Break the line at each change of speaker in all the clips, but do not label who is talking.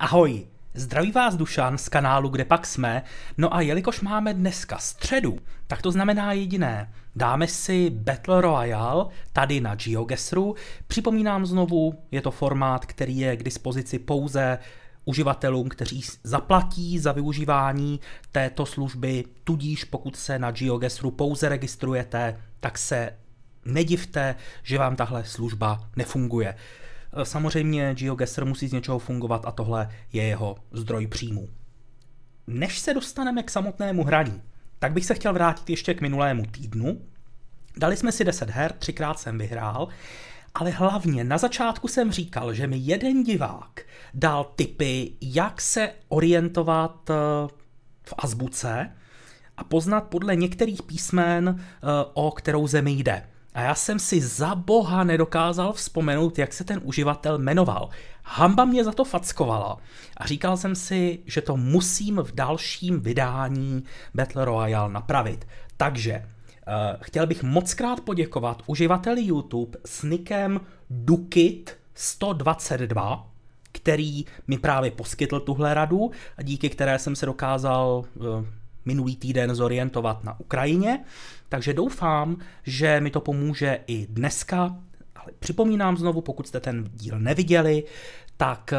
Ahoj, zdraví vás Dušan z kanálu Kde pak jsme, no a jelikož máme dneska středu, tak to znamená jediné, dáme si Battle Royale tady na GeoGuessru, připomínám znovu, je to formát, který je k dispozici pouze uživatelům, kteří zaplatí za využívání této služby, tudíž pokud se na GeoGuessru pouze registrujete, tak se nedivte, že vám tahle služba nefunguje. Samozřejmě GeoGuessr musí z něčeho fungovat a tohle je jeho zdroj příjmů. Než se dostaneme k samotnému hraní, tak bych se chtěl vrátit ještě k minulému týdnu. Dali jsme si 10 her, třikrát jsem vyhrál, ale hlavně na začátku jsem říkal, že mi jeden divák dal tipy, jak se orientovat eh, v azbuce a poznat podle některých písmen, eh, o kterou zemi jde. A já jsem si za boha nedokázal vzpomenout, jak se ten uživatel jmenoval. Hamba mě za to fackovala a říkal jsem si, že to musím v dalším vydání Battle Royale napravit. Takže uh, chtěl bych moc krát poděkovat uživateli YouTube s nikem Dukit122, který mi právě poskytl tuhle radu, díky které jsem se dokázal uh, minulý týden zorientovat na Ukrajině, takže doufám, že mi to pomůže i dneska. Ale připomínám znovu, pokud jste ten díl neviděli, tak eh,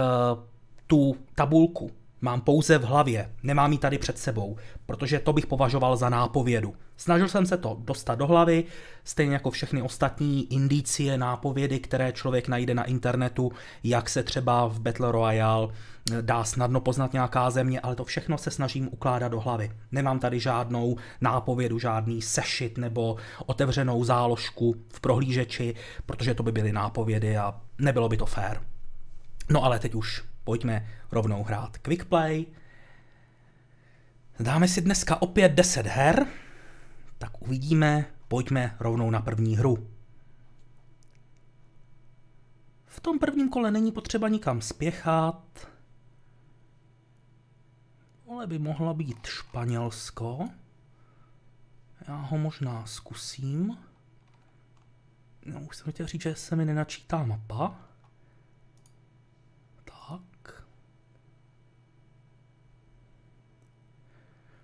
tu tabulku mám pouze v hlavě, nemám ji tady před sebou, protože to bych považoval za nápovědu. Snažil jsem se to dostat do hlavy, stejně jako všechny ostatní indicie, nápovědy, které člověk najde na internetu, jak se třeba v Battle Royale eh, dá snadno poznat nějaká země, ale to všechno se snažím ukládat do hlavy. Nemám tady žádnou nápovědu, žádný sešit nebo otevřenou záložku v prohlížeči, protože to by byly nápovědy a nebylo by to fér. No ale teď už pojďme rovnou hrát Quick Play. Dáme si dneska opět 10 her, tak uvidíme, pojďme rovnou na první hru. V tom prvním kole není potřeba nikam spěchat, ale by mohla být Španělsko. Já ho možná zkusím. No, už jsem chtěl říct, že se mi nenačítá mapa.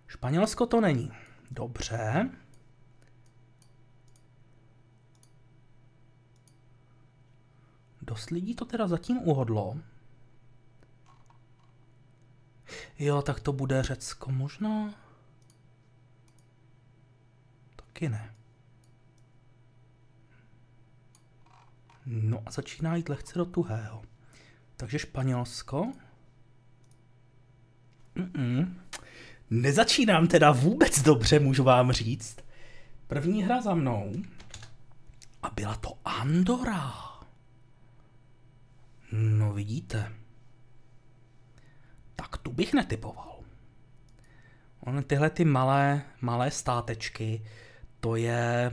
Španělsko to není. Dobře. Dost lidí to teda zatím uhodlo. Jo, tak to bude Řecko možná. Taky ne. No a začíná jít lehce do tuhého. Takže Španělsko. Mm-mm. Nezačínám teda vůbec dobře, můžu vám říct. První hra za mnou a byla to Andora. No vidíte. Tak tu bych netypoval. Ony tyhle ty malé, malé státečky, to je...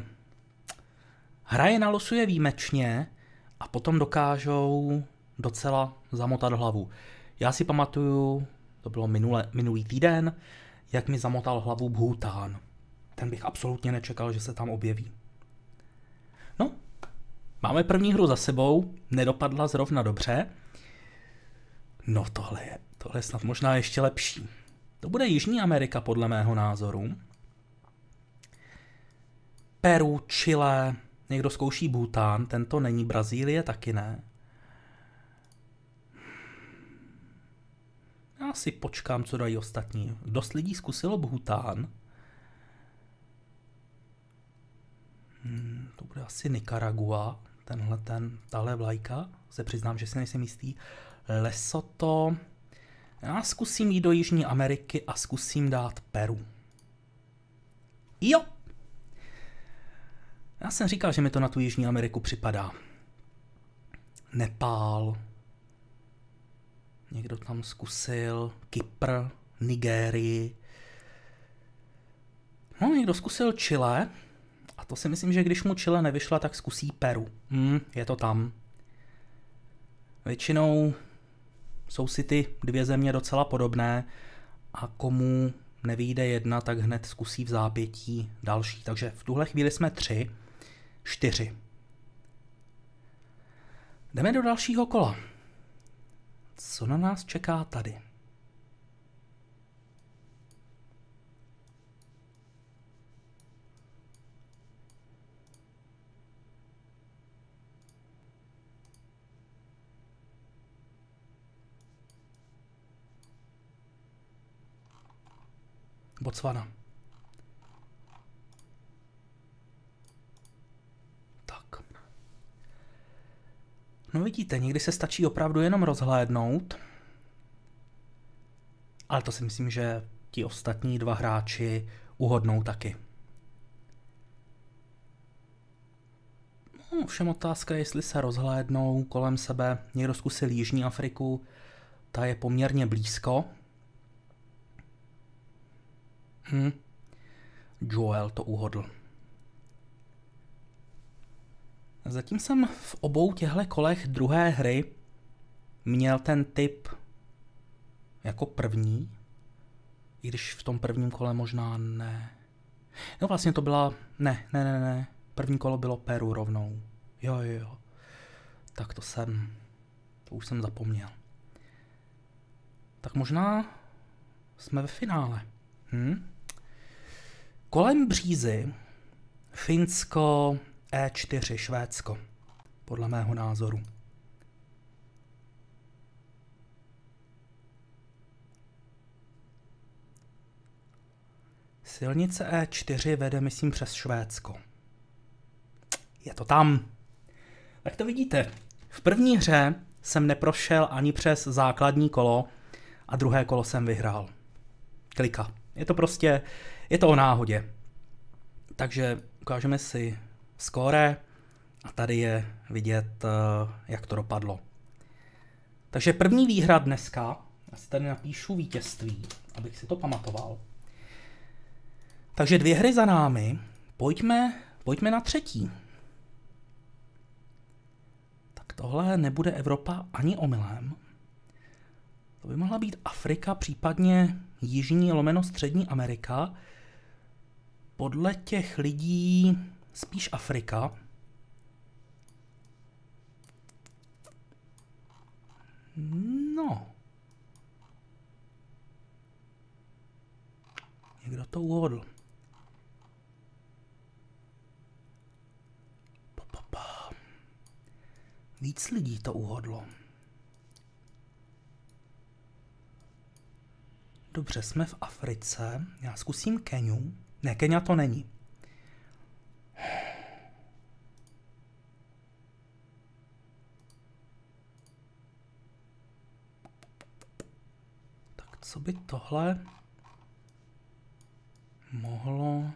Hra je nalosuje výjimečně a potom dokážou docela zamotat hlavu. Já si pamatuju, to bylo minule, minulý týden, jak mi zamotal hlavu Bhután. Ten bych absolutně nečekal, že se tam objeví. No, máme první hru za sebou, nedopadla zrovna dobře. No tohle je, tohle je snad možná ještě lepší. To bude Jižní Amerika podle mého názoru. Peru, Chile, někdo zkouší Bhután, tento není Brazílie, taky ne. Já si počkám, co dají ostatní. Dost lidí zkusilo Bhután. Hmm, to bude asi Nicaragua, tenhle ten, tahle vlajka, se přiznám, že si nejsem jistý. Lesoto. Já zkusím jít do Jižní Ameriky a zkusím dát Peru. Jo! Já jsem říkal, že mi to na tu Jižní Ameriku připadá. Nepál, Někdo tam zkusil Kypr, Nigérii. No, někdo zkusil Chile. To si myslím, že když mu Chile nevyšla, tak zkusí Peru. Hmm, je to tam. Většinou jsou si ty dvě země docela podobné a komu nevíde jedna, tak hned zkusí v zápětí další. Takže v tuhle chvíli jsme tři, čtyři. Jdeme do dalšího kola. Co na nás čeká tady? Botswana. Tak. No vidíte, někdy se stačí opravdu jenom rozhlédnout. Ale to si myslím, že ti ostatní dva hráči uhodnou taky. No, všem otázka je, jestli se rozhlédnou kolem sebe. Někdo zkusil Jižní Afriku, ta je poměrně blízko, Hm. Joel to uhodl. Zatím jsem v obou těchto kolech druhé hry měl ten typ jako první, i když v tom prvním kole možná ne. No vlastně to byla, ne, ne, ne, ne, první kolo bylo Peru rovnou. Jo, jo, jo. Tak to jsem, to už jsem zapomněl. Tak možná jsme ve finále. Hm? Kolem břízy Finsko E4 Švédsko, podle mého názoru. Silnice E4 vede, myslím, přes Švédsko. Je to tam. Tak to vidíte. V první hře jsem neprošel ani přes základní kolo a druhé kolo jsem vyhrál. Klika. Je to prostě je to o náhodě. Takže ukážeme si skóre a tady je vidět, eh, jak to dopadlo. Takže první výhra dneska, já si tady napíšu vítězství, abych si to pamatoval. Takže dvě hry za námi, pojďme, pojďme na třetí. Tak tohle nebude Evropa ani omylem. To by mohla být Afrika, případně Jižní lomeno Střední Amerika, podle těch lidí spíš Afrika. No. Někdo to uhodl. Pa, pa, pa. Víc lidí to uhodlo. Dobře, jsme v Africe. Já zkusím Keniu. Ne, Kenia to není. Tak co by tohle mohlo...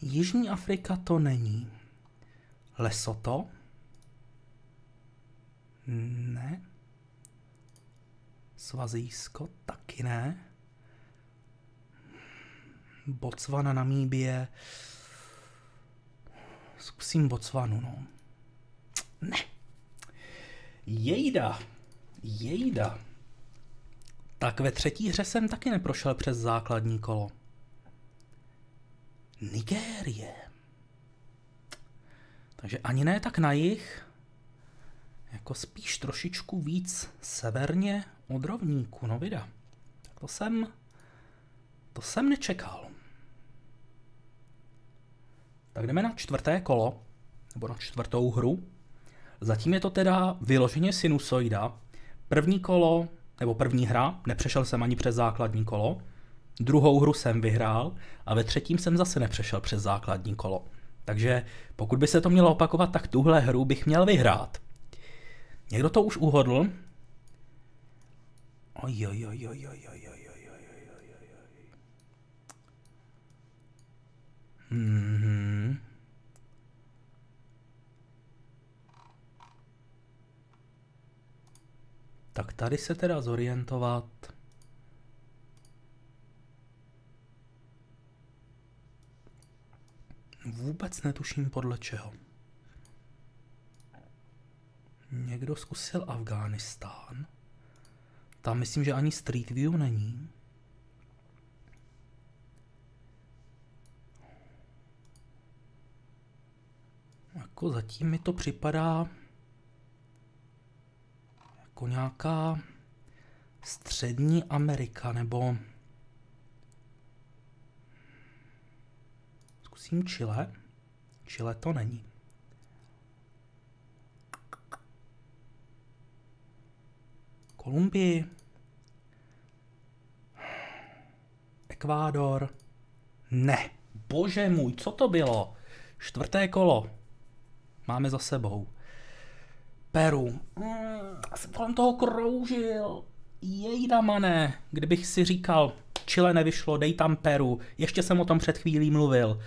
Jižní Afrika to není. Lesoto? Ne. Svazijsko taky ne. Botswana, Namíbie. Zkusím Botswanu, no. Ne. Jejda. Jejda. Tak ve třetí hře jsem taky neprošel přes základní kolo. Nigérie. Takže ani ne tak na jich, jako spíš trošičku víc severně od rovníku, no vida. Tak to jsem, to jsem nečekal. Tak jdeme na čtvrté kolo, nebo na čtvrtou hru. Zatím je to teda vyloženě sinusoida. První kolo, nebo první hra, nepřešel jsem ani přes základní kolo. Druhou hru jsem vyhrál a ve třetím jsem zase nepřešel přes základní kolo. Takže pokud by se to mělo opakovat, tak tuhle hru bych měl vyhrát. Někdo to už uhodl? Oj, oj, oj, oj, oj, oj, oj, oj, oj, oj, oj. Hmm. Tak tady se teda zorientovat. Vůbec netuším podle čeho. Někdo zkusil Afghánistán. Tam myslím, že ani Street View není. Jako zatím mi to připadá jako nějaká střední Amerika, nebo zkusím Chile. Chile to není. Kolumbii. Ekvádor. Ne. Bože můj, co to bylo? Čtvrté kolo. Máme za sebou. Peru. Mm, jsem kolem toho kroužil. Jejda mané, kdybych si říkal, Chile nevyšlo, dej tam Peru. Ještě jsem o tom před chvílí mluvil.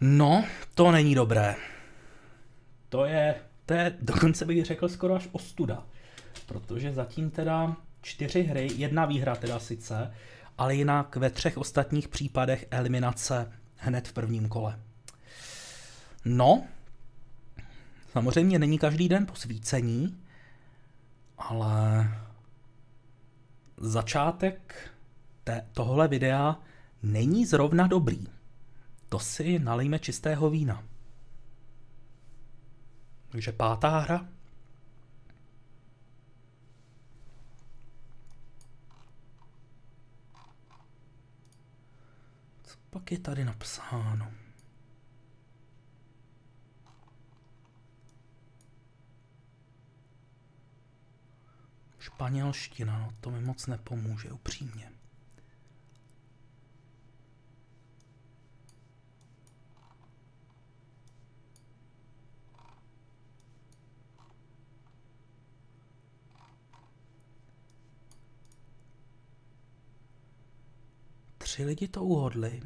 No, to není dobré. To je, to je, dokonce bych řekl skoro až ostuda. Protože zatím teda čtyři hry, jedna výhra teda sice, ale jinak ve třech ostatních případech eliminace hned v prvním kole. No, samozřejmě není každý den posvícení, ale začátek té, tohle videa není zrovna dobrý. To si nalijme čistého vína. Takže pátá hra. Pak je tady napsáno? Španělština, no to mi moc nepomůže, upřímně. Tři lidi to uhodli.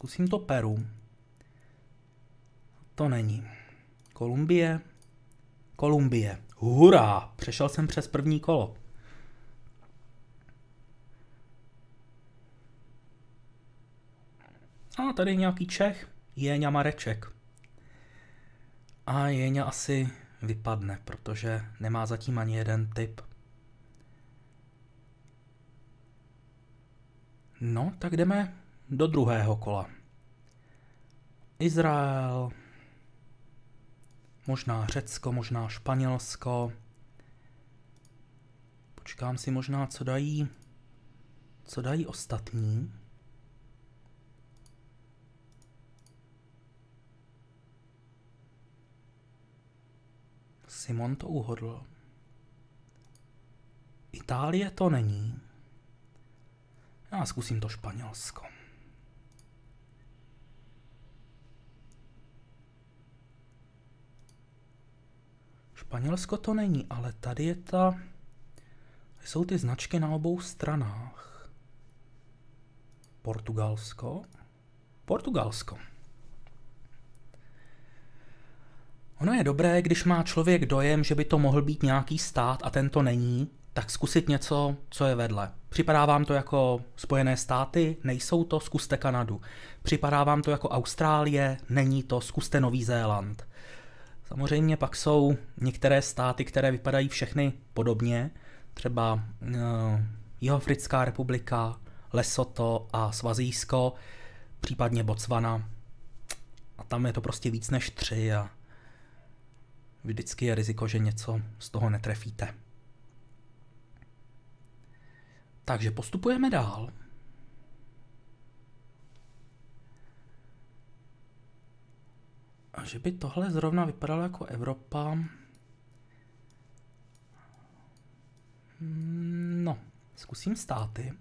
Zkusím to Peru. To není. Kolumbie. Kolumbie. Hurá! Přešel jsem přes první kolo. A tady nějaký Čech. Jeňa Mareček. A Jeňa asi vypadne, protože nemá zatím ani jeden typ. No, tak jdeme do druhého kola. Izrael, možná Řecko, možná Španělsko. Počkám si možná, co dají, co dají ostatní. Simon to uhodl. Itálie to není. Já zkusím to Španělsko. Španělsko to není, ale tady je ta... Jsou ty značky na obou stranách. Portugalsko. Portugalsko. Ono je dobré, když má člověk dojem, že by to mohl být nějaký stát a ten to není, tak zkusit něco, co je vedle. Připadá vám to jako Spojené státy? Nejsou to? Zkuste Kanadu. Připadá vám to jako Austrálie? Není to? Zkuste Nový Zéland. Samozřejmě pak jsou některé státy, které vypadají všechny podobně, třeba uh, Jihoafrická republika, Lesoto a Svazísko, případně Botswana. A tam je to prostě víc než tři a vždycky je riziko, že něco z toho netrefíte. Takže postupujeme dál. A že by tohle zrovna vypadalo jako Evropa... Hmm, no, zkusím státy.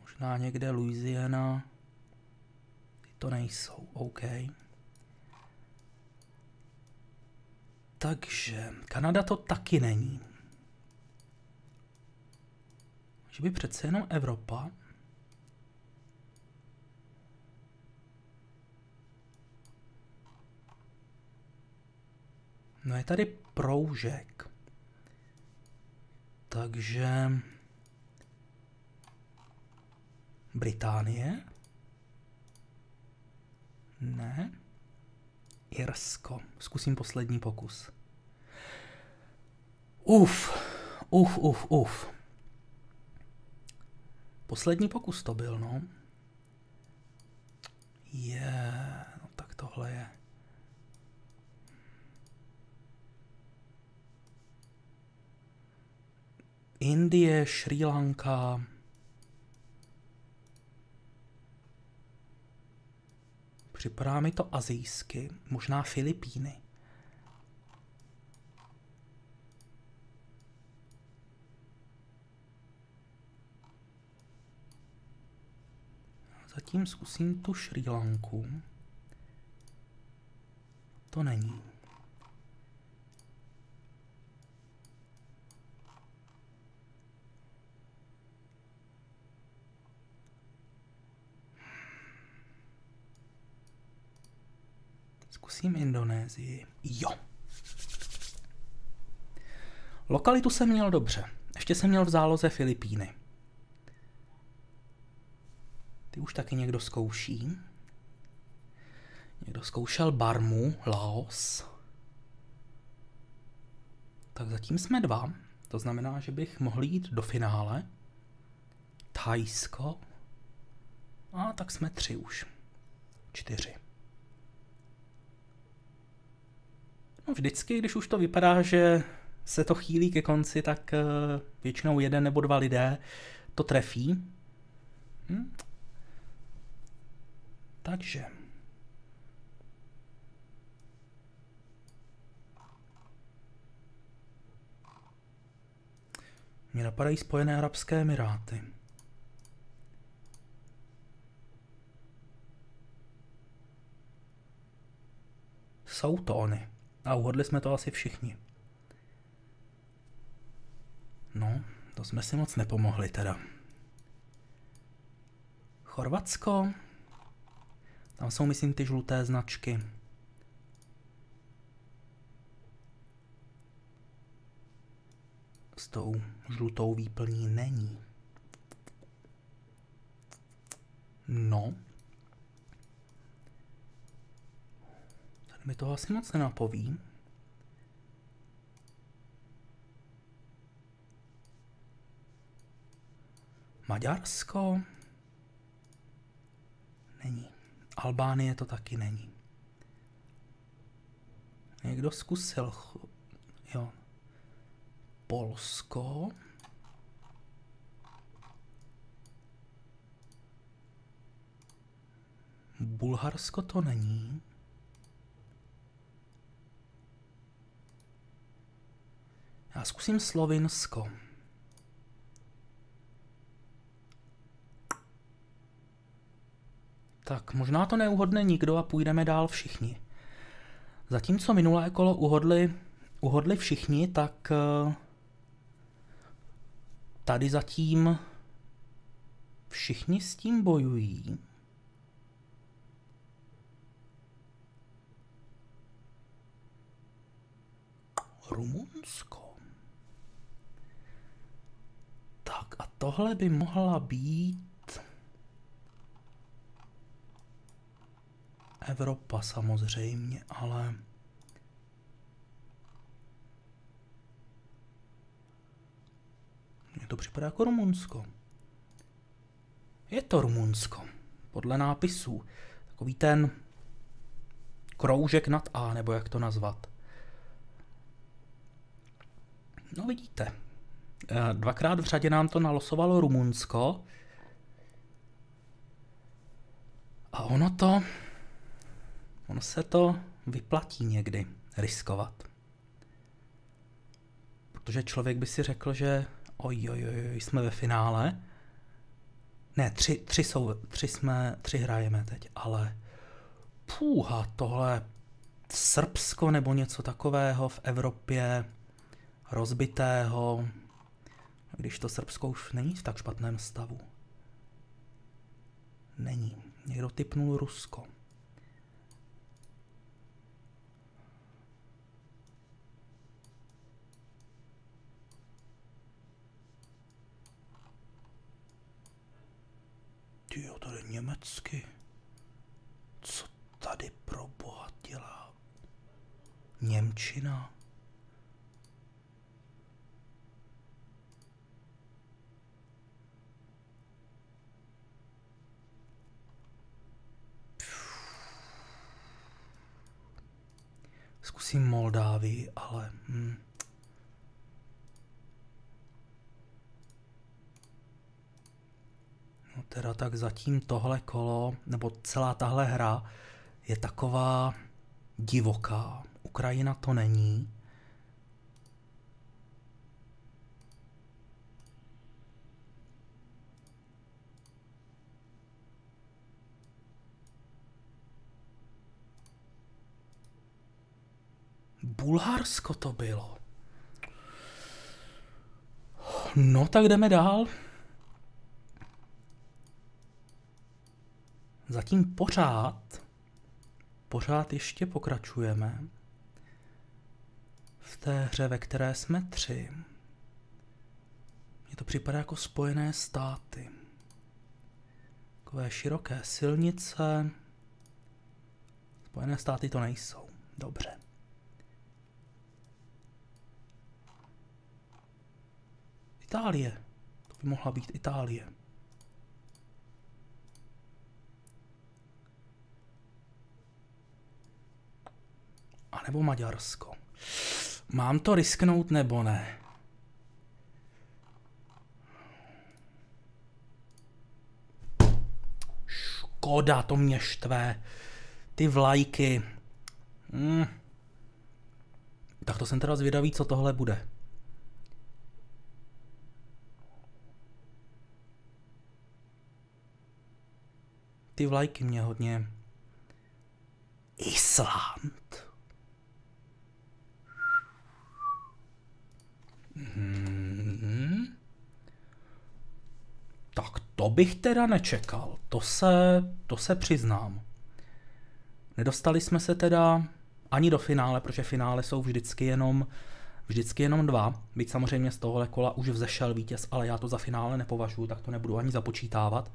Možná někde Louisiana. Ty to nejsou, OK. Takže Kanada to taky není. Že by přece jenom Evropa. No je tady proužek. Takže... Británie? Ne. Irsko. Zkusím poslední pokus. Uf, uf, uf, uf. Poslední pokus to byl, no. Je, yeah, no tak tohle je. Indie, Sri Lanka. Připadá mi to azijsky, možná Filipíny. Zatím zkusím tu Sri Lanku. To není. Zkusím Indonésii. Jo. Lokalitu jsem měl dobře. Ještě jsem měl v záloze Filipíny. Ty už taky někdo zkouší. Někdo zkoušel Barmu, Laos. Tak zatím jsme dva. To znamená, že bych mohl jít do finále. Thajsko. A tak jsme tři už. Čtyři. No vždycky, když už to vypadá, že se to chýlí ke konci, tak uh, většinou jeden nebo dva lidé to trefí. Hm? Takže. Mě napadají Spojené arabské emiráty. Jsou to oni. A uhodli jsme to asi všichni. No, to jsme si moc nepomohli teda. Chorvatsko. Tam jsou, myslím, ty žluté značky. S tou žlutou výplní není. No. Tady mi to asi moc nenapoví. Maďarsko? Není. Albánie to taky není. Někdo zkusil, jo, Polsko. Bulharsko to není. Já zkusím Slovinsko. Tak možná to neuhodne nikdo a půjdeme dál všichni. Zatímco minulé kolo uhodli, uhodli všichni, tak eh, tady zatím všichni s tím bojují. Rumunsko. Tak a tohle by mohla být Evropa samozřejmě, ale mně to připadá jako Rumunsko. Je to Rumunsko, podle nápisů. Takový ten kroužek nad A, nebo jak to nazvat. No vidíte, dvakrát v řadě nám to nalosovalo Rumunsko. A ono to Ono se to vyplatí někdy riskovat. Protože člověk by si řekl, že oj, oj, oj, jsme ve finále. Ne, tři, tři, jsou, tři, jsme, tři hrajeme teď, ale půha, tohle Srbsko nebo něco takového v Evropě rozbitého, když to Srbsko už není v tak špatném stavu. Není. Někdo typnul Rusko. Ty jo, tady německy. Co tady pro boha dělá Němčina. Zkusím Moldávii, ale... Hm. No teda tak zatím tohle kolo, nebo celá tahle hra je taková divoká. Ukrajina to není. Bulharsko to bylo. No, tak jdeme dál. Zatím pořád, pořád ještě pokračujeme v té hře, ve které jsme tři. Mně to připadá jako spojené státy. Takové široké silnice. Spojené státy to nejsou. Dobře. Itálie. To by mohla být Itálie. A nebo Maďarsko. Mám to risknout nebo ne? Škoda, to mě štve. Ty vlajky. Hmm. Tak to jsem teda zvědavý, co tohle bude. Ty vlajky mě hodně... Island. Hmm. Tak to bych teda nečekal. To se, to se přiznám. Nedostali jsme se teda ani do finále, protože finále jsou vždycky jenom, vždycky jenom dva. Byť samozřejmě z tohohle kola už vzešel vítěz, ale já to za finále nepovažuji, tak to nebudu ani započítávat.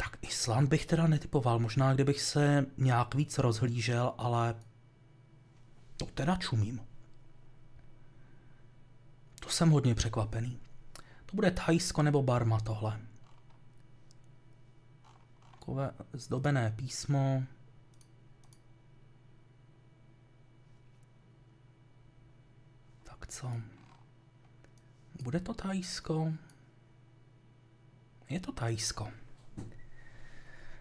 Tak Island bych teda netypoval, možná kdybych se nějak víc rozhlížel, ale to teda čumím. To jsem hodně překvapený. To bude Thajsko nebo Barma tohle. Takové zdobené písmo. Tak co? Bude to Thajsko? Je to Thajsko.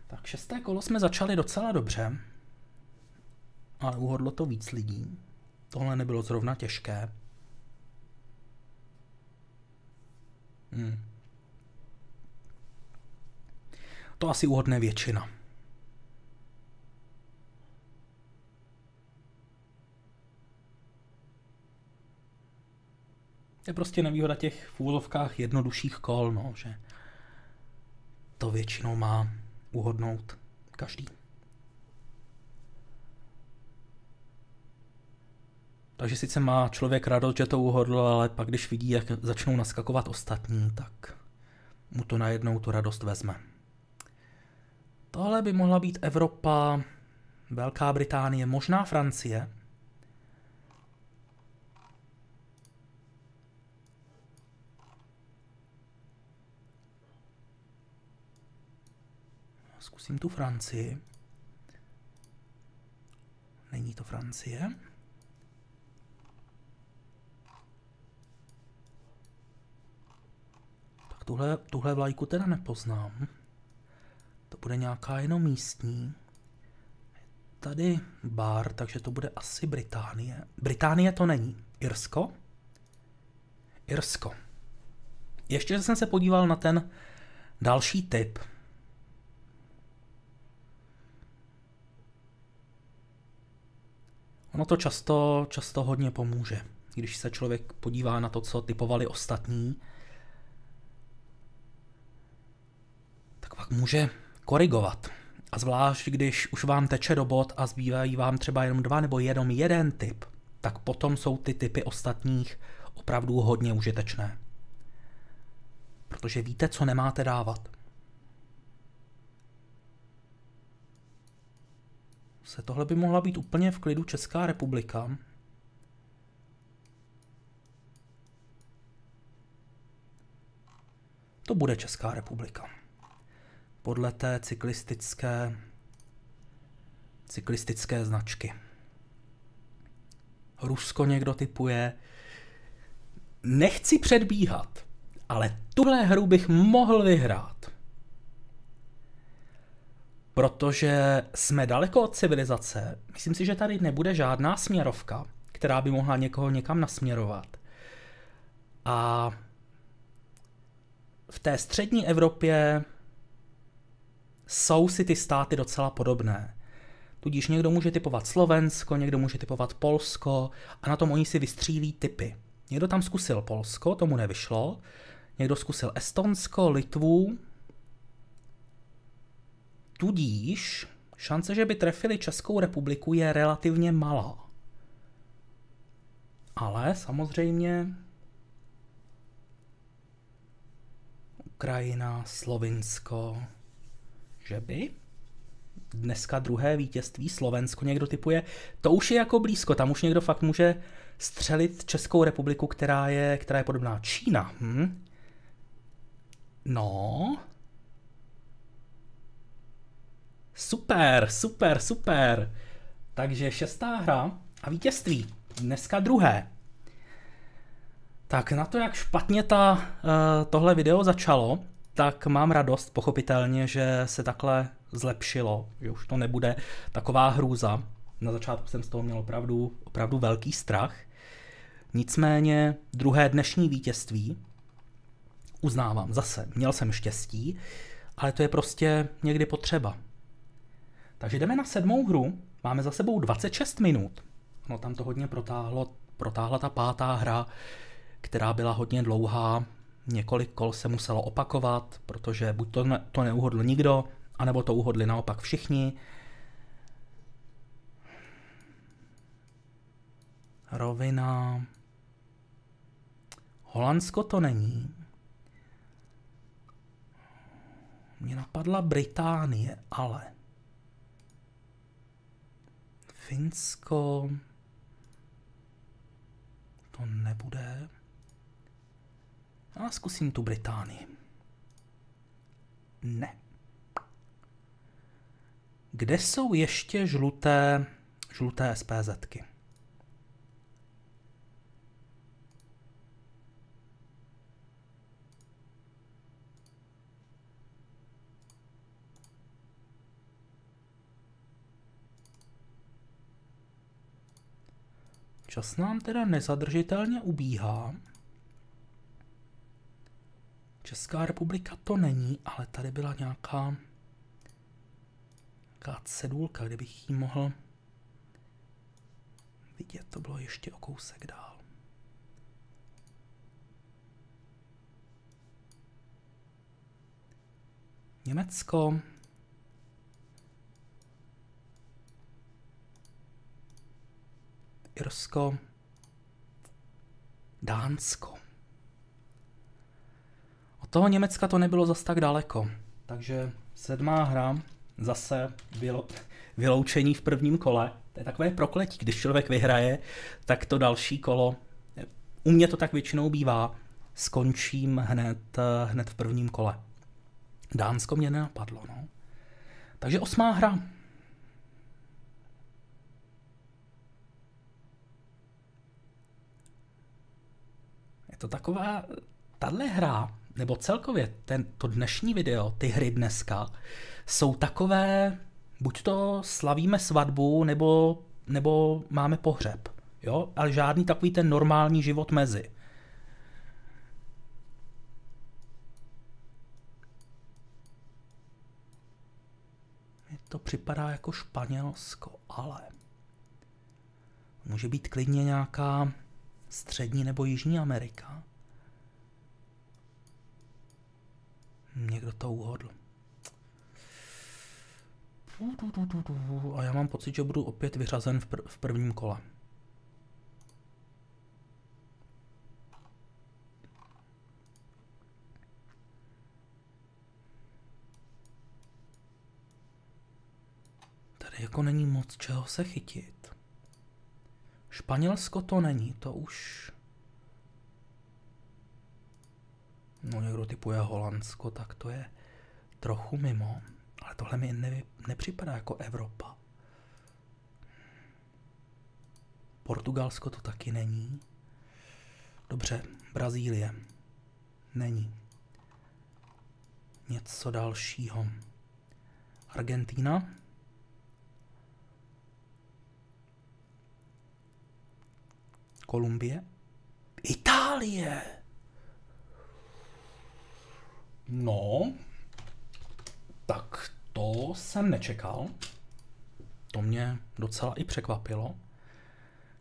Tak šesté kolo jsme začali docela dobře, ale uhodlo to víc lidí. Tohle nebylo zrovna těžké. Hmm. To asi uhodne většina. Je prostě nevýhoda těch v úvozovkách jednodušších kol, no, že to většinou má uhodnout každý. Takže sice má člověk radost, že to uhodl, ale pak když vidí, jak začnou naskakovat ostatní, tak mu to najednou tu radost vezme. Tohle by mohla být Evropa, Velká Británie, možná Francie. Zkusím tu Francii. Není to Francie. Tak tuhle, tuhle vlajku teda nepoznám. To bude nějaká jenom místní. Tady bar, takže to bude asi Británie. Británie to není. Irsko? Irsko. Ještě jsem se podíval na ten další typ. Ono to často, často hodně pomůže, když se člověk podívá na to, co typovali ostatní, tak pak může korigovat. A zvlášť, když už vám teče do bod a zbývají vám třeba jenom dva nebo jenom jeden typ, tak potom jsou ty typy ostatních opravdu hodně užitečné. Protože víte, co nemáte dávat. Se tohle by mohla být úplně v klidu Česká republika. To bude Česká republika. Podle té cyklistické cyklistické značky. Rusko někdo typuje. Nechci předbíhat, ale tuhle hru bych mohl vyhrát. Protože jsme daleko od civilizace. Myslím si, že tady nebude žádná směrovka, která by mohla někoho někam nasměrovat. A v té střední Evropě jsou si ty státy docela podobné. Tudíž někdo může typovat Slovensko, někdo může typovat Polsko a na tom oni si vystřílí typy. Někdo tam zkusil Polsko, tomu nevyšlo. Někdo zkusil Estonsko, Litvu. Tudíž šance, že by trefili Českou republiku, je relativně malá. Ale samozřejmě Ukrajina, Slovinsko, že by? Dneska druhé vítězství, Slovensko někdo typuje, to už je jako blízko, tam už někdo fakt může střelit Českou republiku, která je, která je podobná Čína. Hm? No. Super, super, super. Takže šestá hra a vítězství. Dneska druhé. Tak na to, jak špatně ta, uh, tohle video začalo, tak mám radost pochopitelně, že se takhle zlepšilo, že už to nebude taková hrůza. Na začátku jsem z toho měl opravdu, opravdu velký strach. Nicméně druhé dnešní vítězství, uznávám zase, měl jsem štěstí, ale to je prostě někdy potřeba. Takže jdeme na sedmou hru, máme za sebou 26 minut. No tam to hodně protáhlo, protáhla ta pátá hra, která byla hodně dlouhá, několik kol se muselo opakovat, protože buď to, ne, to neuhodl nikdo, anebo to uhodli naopak všichni. Rovina. Holandsko to není. Mě napadla Británie, ale. Finsko. To nebude. A zkusím tu Británii. Ne. Kde jsou ještě žluté, žluté SPZky? Čas nám teda nezadržitelně ubíhá. Česká republika to není, ale tady byla nějaká, nějaká cedulka, kde bych ji mohl vidět. To bylo ještě o kousek dál. Německo. Irsko. Dánsko. Od toho Německa to nebylo zas tak daleko. Takže sedmá hra, zase vylo, vyloučení v prvním kole. To je takové prokletí, když člověk vyhraje, tak to další kolo, u mě to tak většinou bývá, skončím hned, hned v prvním kole. Dánsko mě nenapadlo, no. Takže osmá hra. Je to taková, tahle hra nebo celkově ten, to dnešní video, ty hry dneska, jsou takové, buď to slavíme svatbu, nebo, nebo máme pohřeb. Jo? Ale žádný takový ten normální život mezi. Mně to připadá jako Španělsko, ale může být klidně nějaká střední nebo jižní Amerika. Někdo to uhodl. A já mám pocit, že budu opět vyřazen v, pr- v prvním kole. Tady jako není moc čeho se chytit. Španělsko to není, to už... No někdo typuje Holandsko, tak to je trochu mimo. Ale tohle mi ne, nepřipadá jako Evropa. Portugalsko to taky není. Dobře, Brazílie. Není. Něco dalšího. Argentína. Kolumbie. Itálie. No, tak to jsem nečekal. To mě docela i překvapilo.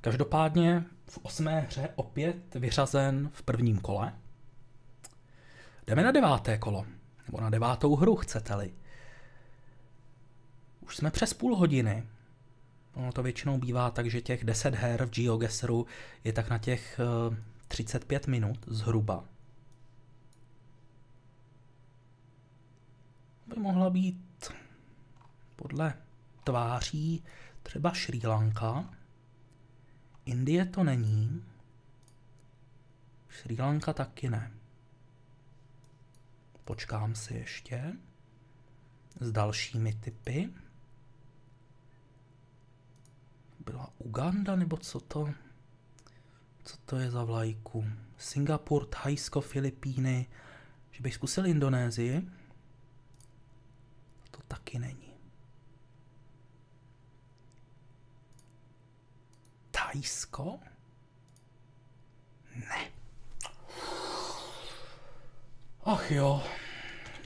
Každopádně v osmé hře opět vyřazen v prvním kole. Jdeme na deváté kolo, nebo na devátou hru, chcete-li. Už jsme přes půl hodiny. Ono to většinou bývá tak, že těch 10 her v GeoGuessru je tak na těch 35 eh, minut zhruba. By mohla být podle tváří třeba Sri Lanka. Indie to není. Sri Lanka taky ne. Počkám si ještě s dalšími typy. Byla Uganda nebo co to? Co to je za vlajku? Singapur, Thajsko, Filipíny. Že bych zkusil Indonésii? To taky není. Thajsko? Ne. Ach jo,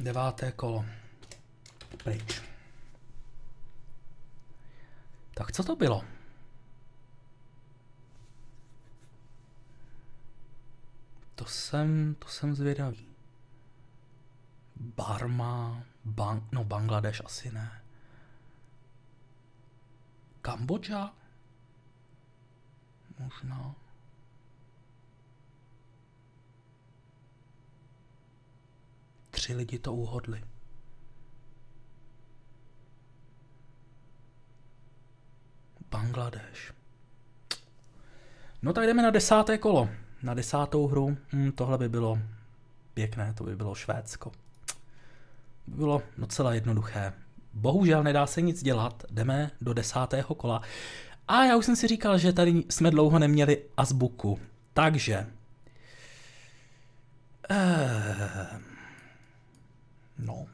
deváté kolo. Pryč. Tak co to bylo? To jsem, to jsem zvědavý. Barma, Bang, no Bangladeš asi ne. Kambodža? Možná. Tři lidi to uhodli. Bangladeš. No tak jdeme na desáté kolo. Na desátou hru. Hm, tohle by bylo pěkné, to by bylo Švédsko. By bylo docela jednoduché. Bohužel nedá se nic dělat, jdeme do desátého kola. A já už jsem si říkal, že tady jsme dlouho neměli azbuku. Takže. Eh, no.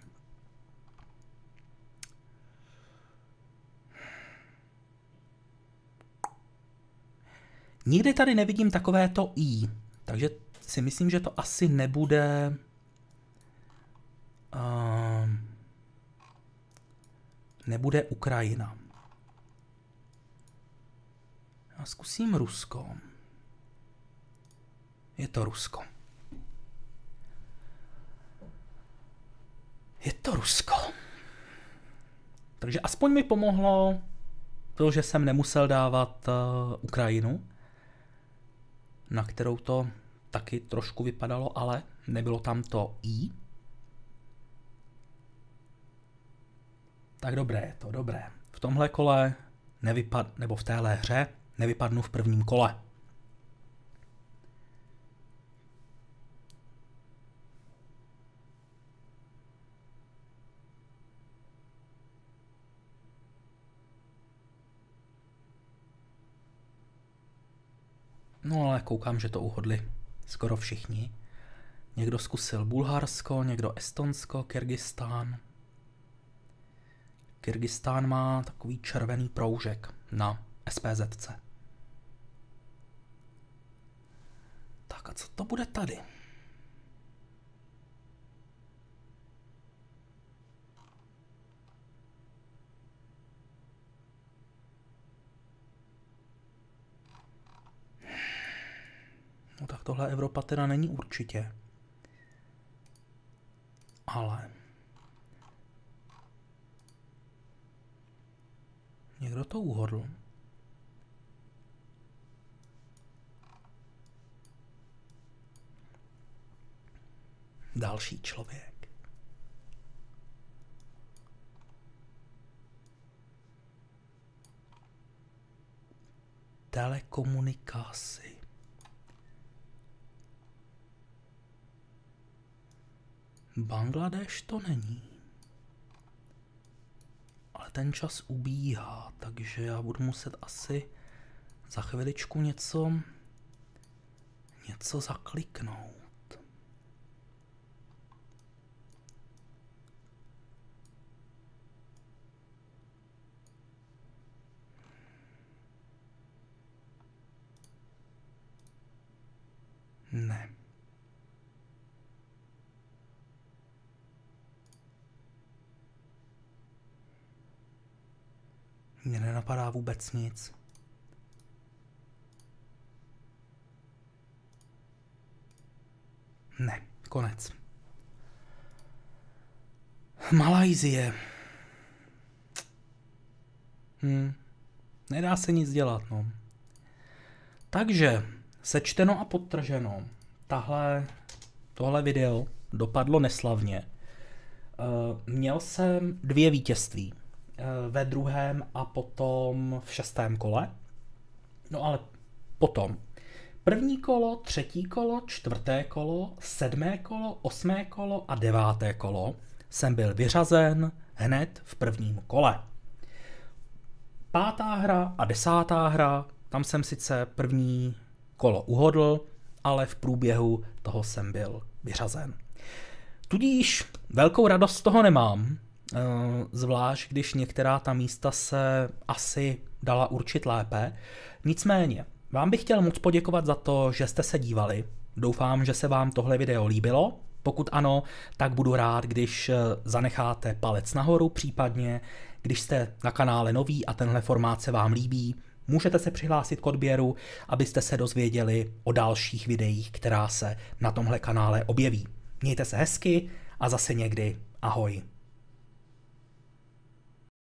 Nikdy tady nevidím takovéto i, takže si myslím, že to asi nebude... Uh, nebude Ukrajina. Já zkusím Rusko. Je to Rusko. Je to Rusko. Takže aspoň mi pomohlo to, že jsem nemusel dávat uh, Ukrajinu, na kterou to taky trošku vypadalo, ale nebylo tam to I. Tak dobré je to, dobré. V tomhle kole nevypad, nebo v téhle hře nevypadnu v prvním kole. No ale koukám, že to uhodli skoro všichni. Někdo zkusil Bulharsko, někdo Estonsko, Kyrgyzstán. Kyrgyzstán má takový červený proužek na SPZC. Tak a co to bude tady? No tak tohle Evropa teda není určitě. Ale... Někdo to uhodl. Další člověk. telekomunikaci. Bangladeš to není. Ale ten čas ubíhá, takže já budu muset asi za chviličku něco něco zakliknout. Ne. Mně nenapadá vůbec nic. Ne, konec. Malajzie. Hm, nedá se nic dělat, no. Takže, sečteno a podtrženo, tahle, tohle video dopadlo neslavně. Uh, měl jsem dvě vítězství. Uh, ve druhém a potom v šestém kole. No ale potom První kolo, třetí kolo, čtvrté kolo, sedmé kolo, osmé kolo a deváté kolo jsem byl vyřazen hned v prvním kole. Pátá hra a desátá hra, tam jsem sice první kolo uhodl, ale v průběhu toho jsem byl vyřazen. Tudíž velkou radost z toho nemám, eh, zvlášť když některá ta místa se asi dala určit lépe. Nicméně, vám bych chtěl moc poděkovat za to, že jste se dívali. Doufám, že se vám tohle video líbilo. Pokud ano, tak budu rád, když eh, zanecháte palec nahoru, případně když jste na kanále nový a tenhle formát se vám líbí, můžete se přihlásit k odběru, abyste se dozvěděli o dalších videích, která se na tomhle kanále objeví. Mějte se hezky a zase někdy ahoj.